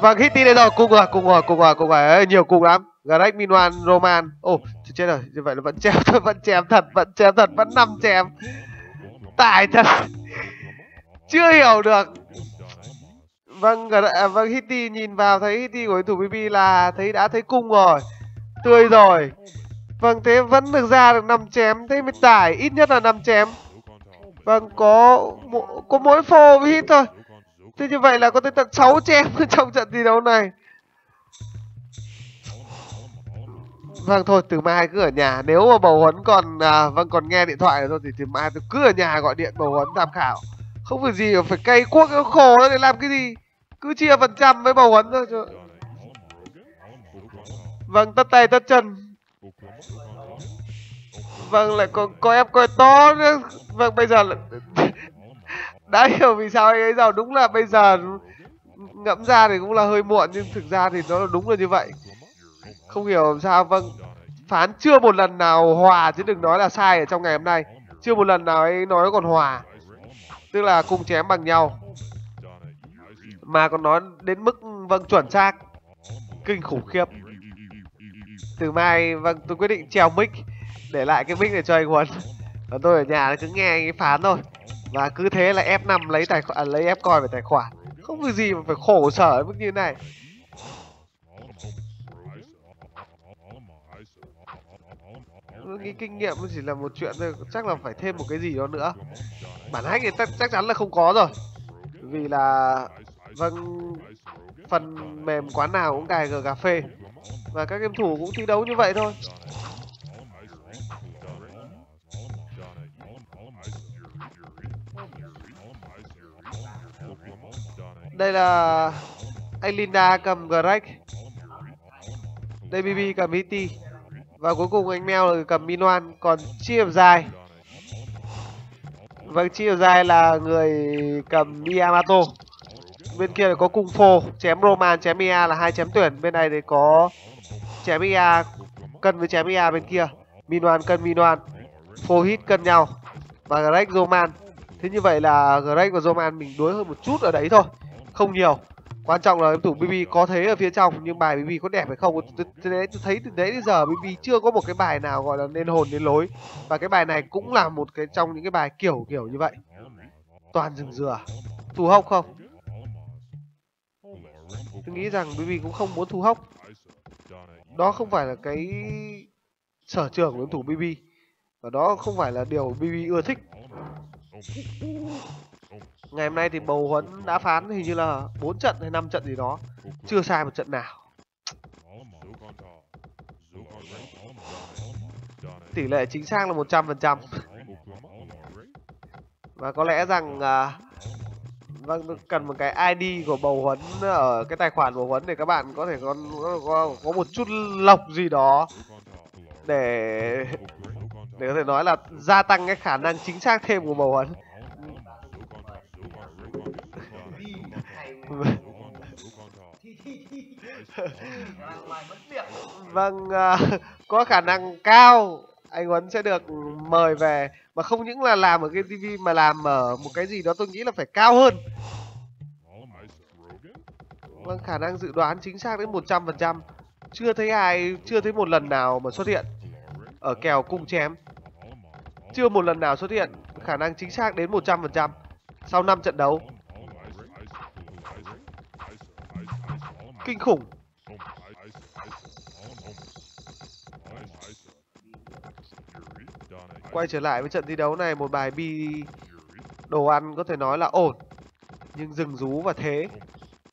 vâng Hitty đây rồi. Cùng rồi cùng rồi cùng rồi cùng rồi. Ê, nhiều cùng lắm. Greg Minoan Roman. Ồ chết chết rồi. Như vậy là vẫn chém thôi vẫn chém thật vẫn chém thật vẫn năm chém. Tài thật. Chưa hiểu được. Vâng à, vâng Hitty nhìn vào thấy Hitty của thủ BB là thấy đã thấy cung rồi. Tươi rồi. Vâng thế vẫn được ra được năm chém. Thế mới tải ít nhất là năm chém. Vâng có có mỗi phô với hit thôi thế như vậy là có tới tận 6 chém trong trận thi đấu này. Vâng thôi từ mai cứ ở nhà. Nếu mà bầu huấn còn à, vâng còn nghe điện thoại rồi thì từ mai tôi cứ ở nhà gọi điện bầu huấn tham khảo. Không phải gì mà phải cay cuốc nó khổ nó để làm cái gì? Cứ chia phần trăm với bầu huấn thôi chứ. vâng tất tay tất chân. Vâng lại có có em coi to nữa. Vâng bây giờ là đã hiểu vì sao anh ấy giàu. Đúng là bây giờ ngẫm ra thì cũng là hơi muộn, nhưng thực ra thì nó đúng là như vậy. Không hiểu làm sao. Vâng phán chưa một lần nào hòa chứ đừng nói là sai ở trong ngày hôm nay. Chưa một lần nào ấy nói còn hòa. Tức là cùng chém bằng nhau. Mà còn nói đến mức vâng chuẩn xác. Kinh khủng khiếp. Từ mai vâng tôi quyết định treo mic để lại cái mic để cho anh huấn. Còn tôi ở nhà cứ nghe anh ấy phán thôi và cứ thế là f 5 lấy tài khoản à, lấy f coi về tài khoản. Không có gì mà phải khổ sở mức như này. Nghĩ kinh nghiệm chỉ là một chuyện thôi. Chắc là phải thêm một cái gì đó nữa. Bản hack thì chắc, chắc chắn là không có rồi. Vì là vâng phần mềm quán nào cũng cài g cà phê. Và các game thủ cũng thi đấu như vậy thôi. Đây là anh Linda cầm Greg. Đây BB cầm ET và cuối cùng anh Mel cầm Minoan còn chia dài. Vâng chia dài là người cầm Miyamoto. Bên kia là có cung phô, chém Roman, chém Mia là hai chém tuyển. Bên này thì có chém Mia, cân với chém Mia bên kia. Minoan cân Minoan phô hit cân nhau. Và Greg Roman. Thế như vậy là Greg và Roman mình đuối hơn một chút ở đấy thôi không nhiều. Quan trọng là em thủ BB có thế ở phía trong nhưng bài BB có đẹp hay không? Tôi, đấy tôi thấy từ đấy đến giờ BB chưa có một cái bài nào gọi là nên hồn đến lối. Và cái bài này cũng là một cái trong những cái bài kiểu kiểu như vậy. Toàn rừng dừa. Thu hốc không? Tôi nghĩ rằng BB cũng không muốn thu hốc đó không phải là cái sở trường của em thủ BB và đó không phải là điều BB ưa thích ngày hôm nay thì bầu huấn đã phán hình như là 4 trận hay 5 trận gì đó. Chưa sai một trận nào. Tỷ lệ chính xác là 100% và có lẽ rằng à, vâng cần một cái ID của bầu huấn ở cái tài khoản bầu huấn để các bạn có thể có có, có một chút lộc gì đó để để có thể nói là gia tăng cái khả năng chính xác thêm của bầu huấn. Vâng à, có khả năng cao anh Huấn sẽ được mời về mà không những là làm ở Game TV mà làm ở một cái gì đó tôi nghĩ là phải cao hơn. Vâng khả năng dự đoán chính xác đến 100% chưa thấy ai chưa thấy một lần nào mà xuất hiện ở kèo cung chém. Chưa một lần nào xuất hiện khả năng chính xác đến 100% sau 5 trận đấu. Kinh khủng. Quay trở lại với trận thi đấu này một bài bi đồ ăn có thể nói là ổn nhưng rừng rú và thế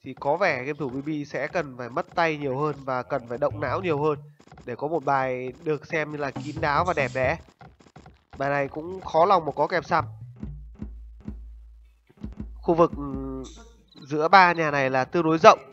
thì có vẻ game thủ BB sẽ cần phải mất tay nhiều hơn và cần phải động não nhiều hơn để có một bài được xem như là kín đáo và đẹp đẽ. Bài này cũng khó lòng mà có kèm xăm khu vực giữa ba nhà này là tương đối rộng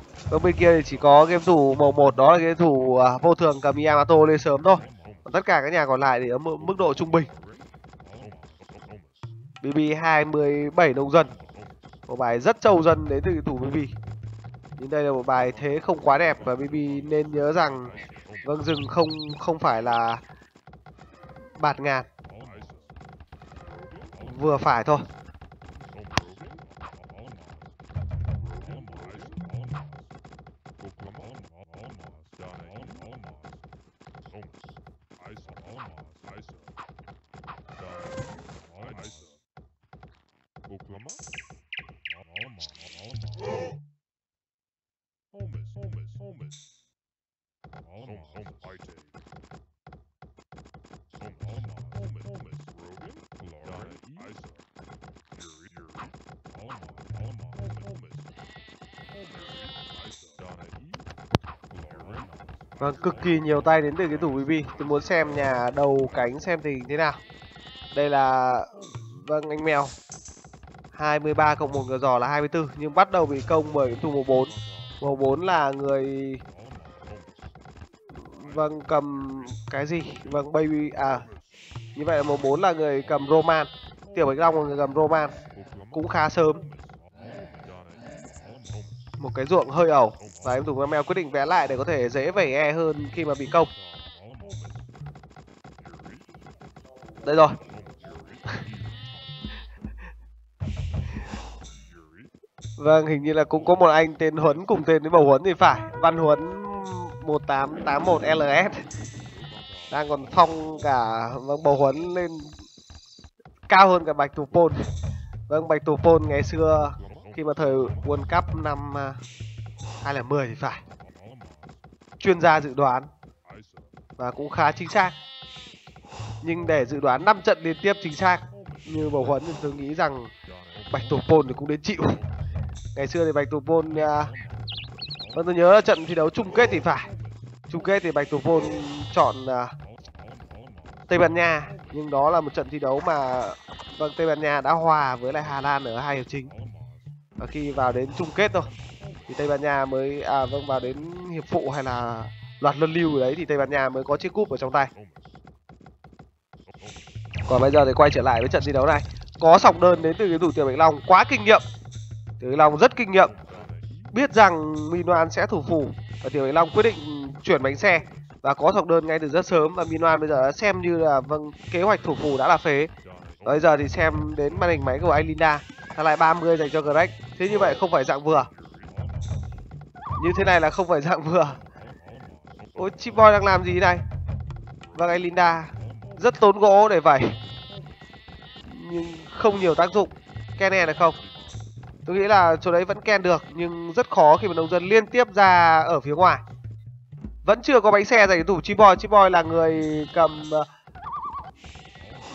còn bên kia thì chỉ có game thủ màu một đó là game thủ à, vô thường cầm yamato lên sớm thôi. Còn tất cả các nhà còn lại thì ở mức, mức độ trung bình. Bb 27 nông dân. Một bài rất trâu dân đến từ thủ bb nhưng đây là một bài thế không quá đẹp và bb nên nhớ rằng vâng rừng không không phải là bạt ngàn. Vừa phải thôi. Vâng, cực kỳ nhiều tay đến từ cái thủ BB. Tôi muốn xem nhà đầu cánh xem tình thế nào. Đây là vâng anh mèo. 23 cộng 1 ngờ giò là 24 nhưng bắt đầu bị công bởi cái thủ màu 4. Màu 4 là người Vâng cầm cái gì? Vâng baby à. Như vậy là màu 4 là người cầm Roman. Tiểu Bạch Long là người cầm Roman. Cũng khá sớm. Một cái ruộng hơi ẩu và em dùng mèo quyết định vẽ lại để có thể dễ vẩy e hơn khi mà bị công đây rồi vâng hình như là cũng có một anh tên huấn cùng tên với bầu huấn thì phải. Văn huấn 1881 ls đang còn phong cả vâng bầu huấn lên cao hơn cả bạch thủ pôn vâng bạch thủ pôn ngày xưa khi mà thời world cup năm à, 2010 thì phải. Chuyên gia dự đoán và cũng khá chính xác. Nhưng để dự đoán 5 trận liên tiếp chính xác như bầu huấn thì tôi nghĩ rằng bạch tổ pôn thì cũng đến chịu ngày xưa thì bạch tổ pôn à, vẫn vâng tôi nhớ là trận thi đấu chung kết thì phải chung kết thì bạch tổ pôn chọn à, tây ban nha nhưng đó là một trận thi đấu mà vâng tây ban nha đã hòa với lại hà lan ở hai hiệp chính và khi vào đến chung kết thôi, thì Tây Ban Nha mới à vâng vào đến hiệp phụ hay là loạt luân lưu đấy thì Tây Ban Nha mới có chiếc cúp ở trong tay. Còn bây giờ thì quay trở lại với trận thi đấu này. Có sọc đơn đến từ cái thủ Tiểu Bạch Long, quá kinh nghiệm. Tiểu Bạch Long rất kinh nghiệm. Biết rằng Minoan sẽ thủ phủ và Tiểu Bạch Long quyết định chuyển bánh xe và có sọc đơn ngay từ rất sớm và Minoan bây giờ đã xem như là vâng kế hoạch thủ phủ đã là phế. Bây giờ thì xem đến màn hình máy của anh Linda. Lại 30 dành cho Greg. Thế như vậy không phải dạng vừa như thế này là không phải dạng vừa ôi chip boy đang làm gì này vâng anh linda, rất tốn gỗ để vẩy nhưng không nhiều tác dụng ken này không tôi nghĩ là chỗ đấy vẫn ken được, nhưng rất khó khi mà nông dân liên tiếp ra ở phía ngoài. Vẫn chưa có bánh xe dành cho thủ chi boy chi boy là người cầm ờ,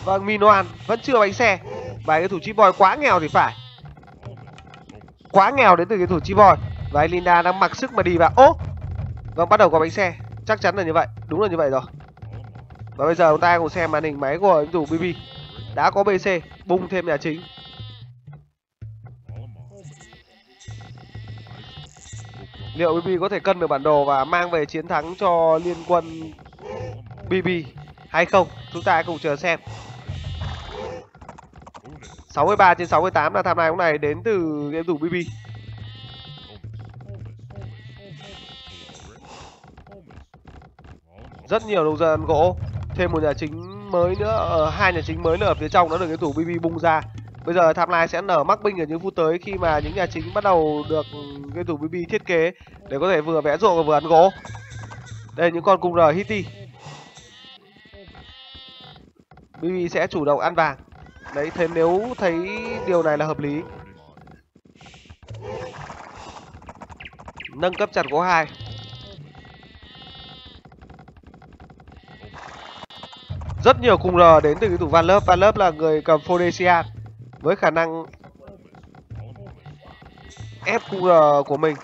vâng minoan vẫn chưa bánh xe. Và cái thủ chi boy quá nghèo thì phải. Quá nghèo đến từ cái thủ chi boy và Elina đang mặc sức mà đi vào. Ố vâng bắt đầu có bánh xe. Chắc chắn là như vậy. Đúng là như vậy rồi. Và bây giờ chúng ta cùng xem màn hình máy của anh thủ bb đã có bc bung thêm nhà chính. Liệu bb có thể cân được bản đồ và mang về chiến thắng cho liên quân bb hay không? Chúng ta cùng chờ xem. 63 trên 68 là tham lai lúc này đến từ game thủ bb rất nhiều nông dân gỗ, thêm một nhà chính mới nữa ở hai nhà chính mới nữa ở phía trong đã được game thủ bb bung ra bây giờ tham lai sẽ nở mắc binh ở những phút tới khi mà những nhà chính bắt đầu được cái thủ bb thiết kế để có thể vừa vẽ ruộng và vừa ăn gỗ. Đây, những con cung r hiti bb sẽ chủ động ăn vàng. Đấy, thế nếu thấy điều này là hợp lý. Nâng cấp chặt gỗ hai. Rất nhiều cung R đến từ cái thủ Van Lớp. Van Lớp là người cầm Phoenician với khả năng ép R của mình.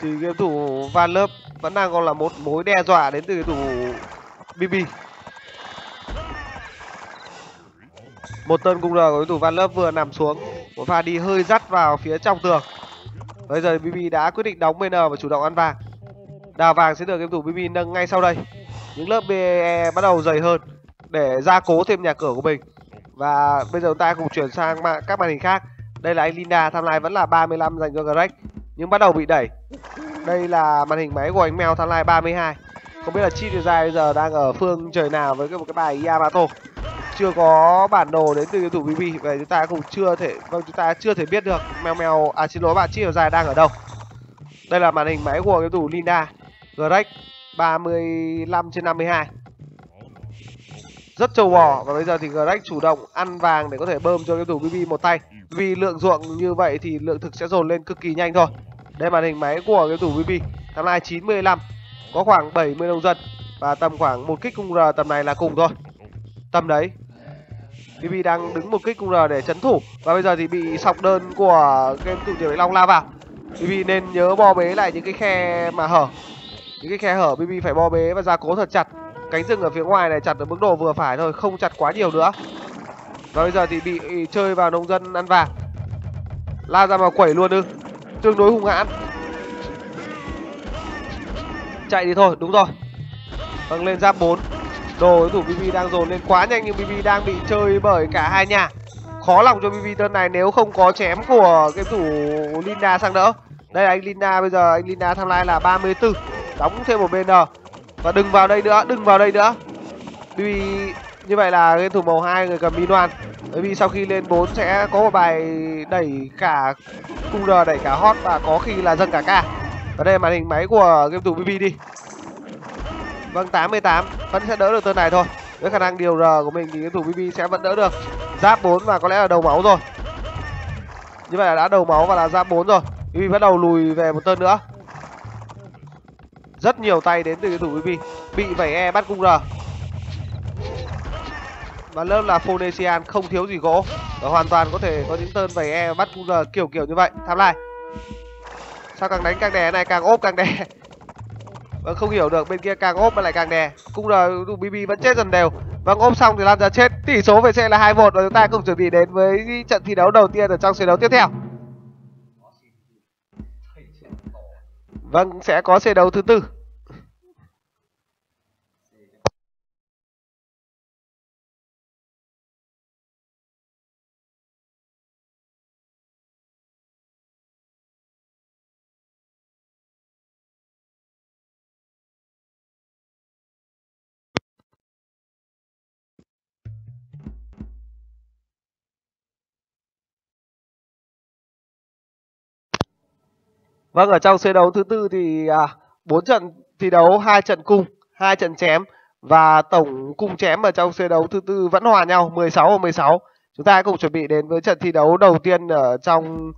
Thì game thủ Van Lớp vẫn đang còn là một mối đe dọa đến từ cái thủ BB. Một tên cung R của đối thủ Van Lớp vừa nằm xuống. Một pha đi hơi dắt vào phía trong tường. bây giờ BB đã quyết định đóng BN và chủ động ăn vàng đào vàng sẽ được game thủ BB nâng ngay sau đây những lớp BE bắt đầu dày hơn để gia cố thêm nhà cửa của mình và bây giờ chúng ta cùng chuyển sang ma, các màn hình khác. Đây là anh Linda, tham lai vẫn là 35 dành cho Greg, nhưng bắt đầu bị đẩy. Đây là màn hình máy của anh Mèo, tham lai 32 không biết là chi Design bây giờ đang ở phương trời nào với cái một cái bài Yamato. Chưa có bản đồ đến từ thủ BB vậy chúng ta cũng chưa thể vâng chúng ta chưa thể biết được Mèo Mèo à xin lỗi bạn chi Design đang ở đâu. Đây là màn hình máy của cái thủ Linda. Greg 35 trên 52 rất trâu bò. Và bây giờ thì Greg chủ động ăn vàng để có thể bơm cho game thủ BB một tay. Vì lượng ruộng như vậy thì lượng thực sẽ dồn lên cực kỳ nhanh thôi. Đây màn hình máy của game thủ BB tham lai 95 có khoảng 70 nông dân và tầm khoảng một kích cung R tầm này là cùng thôi. Tầm đấy BB đang đứng một kích cung R để chấn thủ. Và bây giờ thì bị sọc đơn của game thủ tiểu long la vào. BB nên nhớ bo bế lại những cái khe mà hở. Những cái khe hở BB phải bo bế và gia cố thật chặt cánh rừng ở phía ngoài này chặt ở mức độ vừa phải thôi, không chặt quá nhiều nữa. Và bây giờ thì bị chơi vào nông dân ăn vàng. La ra mà quẩy luôn ư tương đối hung hãn. Chạy đi thôi, đúng rồi. Vâng lên giáp 4 đồ đối thủ bb đang dồn lên quá nhanh nhưng bb đang bị chơi bởi cả hai nhà. Khó lòng cho bb tên này nếu không có chém của cái thủ linda sang đỡ. Đây là anh linda bây giờ, anh linda tham lai là 34 đóng thêm một bên n và đừng vào đây nữa, đừng vào đây nữa. Vì như vậy là game thủ màu hai người cầm minoan. Bởi vì sau khi lên 4 sẽ có một bài đẩy cả cung r đẩy cả hot và có khi là dâng cả ca. Và đây là màn hình máy của game thủ bb đi. Vâng 88 vẫn sẽ đỡ được tên này thôi. Với khả năng điều r của mình thì game thủ bb sẽ vẫn đỡ được. Giáp 4 và có lẽ là đầu máu rồi. Như vậy là đã đầu máu và là giáp 4 rồi. Bb bắt đầu lùi về một tên nữa rất nhiều tay đến từ thủ bb bị vẩy e bắt cung r. Và lớp là Phonesian không thiếu gì gỗ. Và hoàn toàn có thể có những tên vẩy e bắt cung r kiểu kiểu như vậy. Tham lai sao càng đánh càng đè này, càng ốp càng đè. Vâng không hiểu được bên kia càng ốp mà lại càng đè. Cung r, thủ bb vẫn chết dần đều. Vâng ốp xong thì lan ra chết. Tỷ số về sẽ là hai một và chúng ta cùng chuẩn bị đến với trận thi đấu đầu tiên ở trong trận đấu tiếp theo. Vâng sẽ có xe đấu thứ tư. Vâng, ở trong xe đấu thứ tư thì à, 4 trận thi đấu, hai trận cung, hai trận chém và tổng cung chém ở trong xe đấu thứ tư vẫn hòa nhau 16 và 16. Chúng ta cùng chuẩn bị đến với trận thi đấu đầu tiên ở trong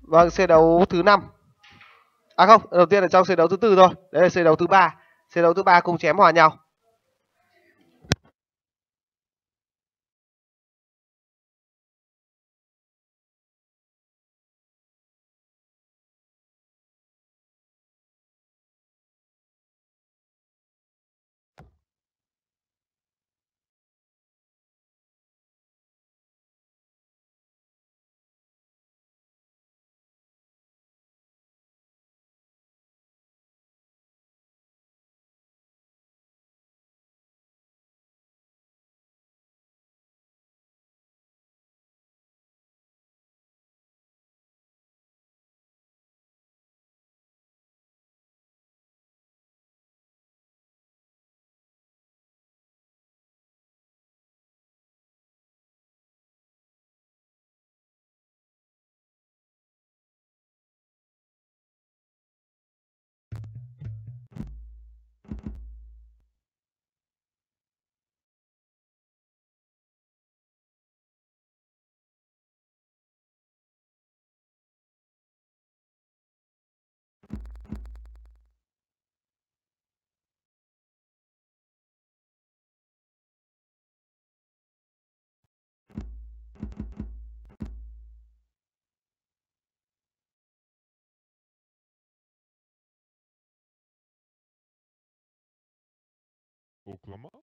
vâng xe đấu thứ năm. À không, đầu tiên là trong xe đấu thứ tư thôi. đây là xe đấu thứ ba. Xe đấu thứ ba cung chém hòa nhau. Sommer?